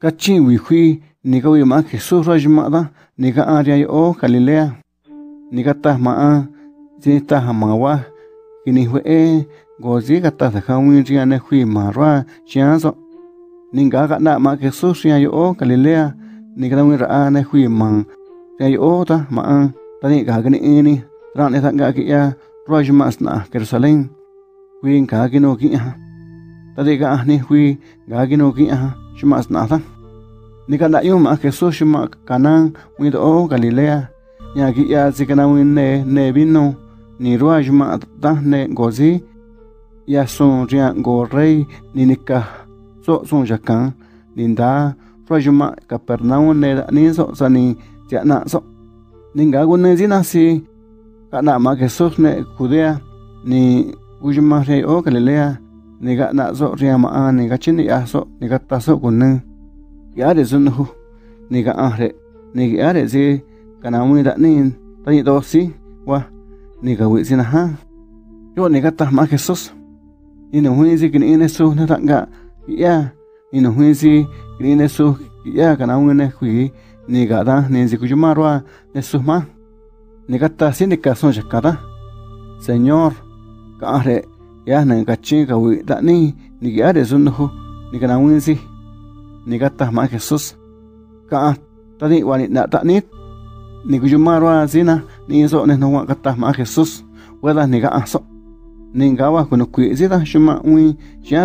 Kachin wihui ni ka wi ma Jesús ra jma da ni ka aria yo Galilea. Ni ka ta ma a si ta ha ma wa kini hwe e go zi ka ta da ka wi ri ne hui ma ra chian so. Ni ga ka na ma Jesús ria yo Galilea ni ka wi ra ne hui ma ria yo ta ma a ta ni ga ga ni ni ra ne ga ki ya ra jma sna Jerusalem. Wi ga ki no ki ha. Ta de ga ni hui ga ki no ki ha shma sna ta. Ni ka na yu ma Jesús shma kanan wi do Galilea. Ya ki ya si kana wi ne ne vino ni rua jma ta ne gozi. Ya son ria go rey ni ni ka so son jakan ni da rua jma Capernaum ne ni so sa ni ya na so. Ni ga gu ne zina si. Ka na ma Jesús ne Judea ni ujma re o Galilea ni ga na so ria ma a ni ga chin ni ya so ni ga ta so kun ne ya de sun hu ni ga a re ni ga re si kana wi da ni ta ni do si wa ni ga wi si na ha. Yo ni ga ta ma Jesús ni no hui si kini ne su na ya ni no hui si kini ne su ya kana wi ne hui ni ga da ni si ku ma ro ne su ma. Ni ga ta si ni ka son ja ka da. Señor ka re ya na ga chi ga wi da ni ni ga re sun hu ni kana wi si ni ga ta ma Jesús ka ta ni wa ni na ta ni ni ku ma ro zina ni so ne no wa ka ta ma Jesús wa da ni ga so ni ga wa ku no ku zi da shuma wi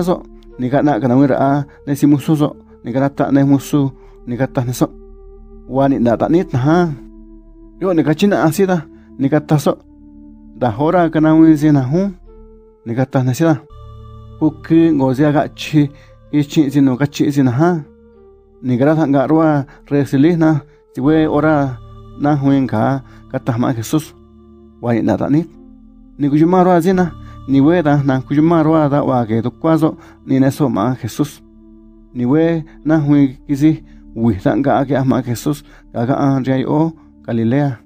so ni ga na ka na wi ra ne si mu su so ni ga ta ne mu su. Ni ga ta ne so wa ni na ta ni ta ha. Yo ni ga china asi da ni ga ta so da hora ka na wi zina hu ni ga ta ne si da ku ki ngo zia ga chi i chi si no ga chi si na ha ni ga ra ga ro re si li na si we ora na huen ka ka ta ma Jesús wa ni na ta ni ni ku ma ro zina ni we da na ku ma ro da wa ke to kwa zo ni ne so ma Jesús ni we na hui kisi wi ta ga ke ma Jesús ga ga a ria o Galilea